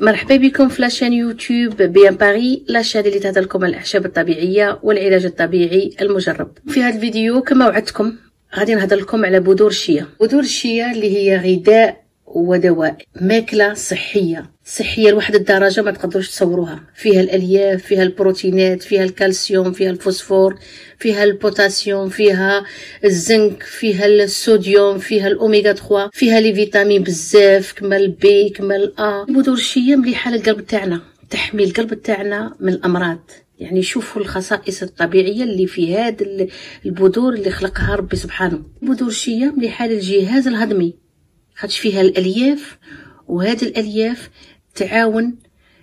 مرحبا بكم في la chaîne يوتيوب bien paraître la chaîne اللي تهدر لكم الأعشاب الطبيعية والعلاج الطبيعي المجرب. في هذا الفيديو كما وعدتكم غادي نهضر لكم على بذور الشيا. بذور الشيا اللي هي غذاء ودواء ماكلة صحية. صحية لواحد الدرجة ما تقدروش تصوروها. فيها الألياف فيها البروتينات فيها الكالسيوم فيها الفوسفور فيها البوتاسيوم فيها الزنك فيها الصوديوم فيها الأوميغا 3 فيها les vitamines بزاف كما ال B كما ال A البذور الشيه مليحة للقلب تاعنا. تحمي القلب تاعنا من الأمراض. يعني شوفوا الخصائص الطبيعية اللي في هاد البذور اللي خلقها ربي سبحانه. البذور الشيه مليحة للجهاز الهضمي. خاطش فيها الألياف وهذه الألياف تعاون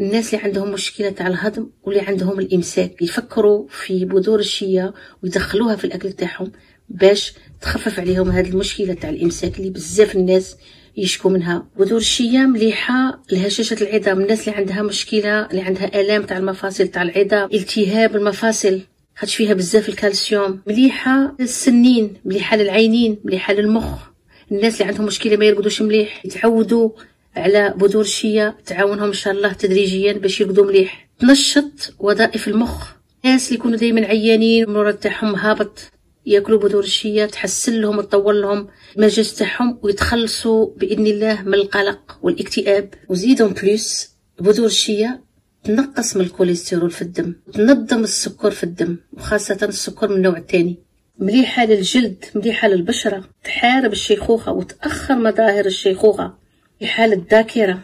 الناس اللي عندهم مشكلة تاع الهضم واللي عندهم الإمساك يفكروا في بذور الشيا ويدخلوها في الأكل تاعهم باش تخفف عليهم هذه المشكلة تاع الإمساك اللي بزاف الناس يشكوا منها. بذور الشيا مليحة لهشاشه العظام الناس اللي عندها مشكلة اللي عندها آلام تاع المفاصل تاع العظام التهاب المفاصل خاطش فيها بزاف الكالسيوم. مليحة للسنين مليحة للعينين مليحة للمخ. الناس اللي عندهم مشكلة ما يرقدوش مليح يتعودوا على بذور الشيا تعاونهم إن شاء الله تدريجيا باش يرقدوا مليح. تنشط وظائف المخ. الناس اللي يكونوا دائما عيانين المرض تاعهم هابط ياكلوا بذور الشيا تحسن لهم وتطول لهم المجاز تاعهم ويتخلصوا بإذن الله من القلق والاكتئاب. وزيدون بلوس بذور الشيا تنقص من الكوليسترول في الدم تنظم السكر في الدم وخاصة السكر من النوع الثاني. مليحة للجلد مليحة للبشرة. تحارب الشيخوخة وتأخر مظاهر الشيخوخة في حالة الذاكرة.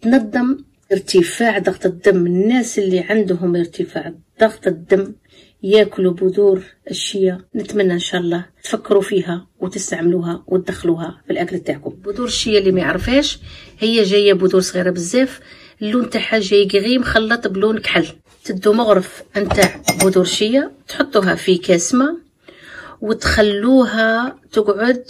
تنظم ارتفاع ضغط الدم. الناس اللي عندهم ارتفاع ضغط الدم ياكلوا بذور الشيا نتمنى إن شاء الله تفكروا فيها وتستعملوها وتدخلوها في الأكل تاعكم بذور الشيا اللي ما يعرفهاش هي جاية بذور صغيرة بزاف. اللون تاعها جاي كغي مخلط بلون كحل تدو مغرف نتاع بذور الشيا تحطوها في كاس ماء. وتخلوها تقعد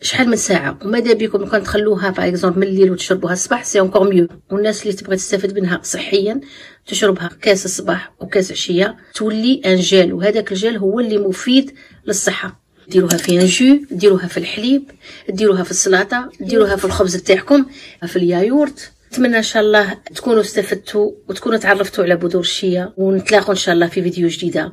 شحال من ساعة؟ وماذا بكم كان تخلوها par exemple من الليل وتشربوها الصباح c'est encore mieux والناس اللي تبغي تستافد منها صحيا تشربها كاس الصباح وكاس عشية تولي ان جيل وهذاك الجيل هو اللي مفيد للصحة. ديروها في ان جو ديروها في الحليب ديروها في السلطة ديروها في الخبز تاعكم في اليايورت. نتمنى إن شاء الله تكونوا استفدتوا وتكونوا تعرفتوا على بذور الشيا ونتلاقوا إن شاء الله في فيديو جديدة.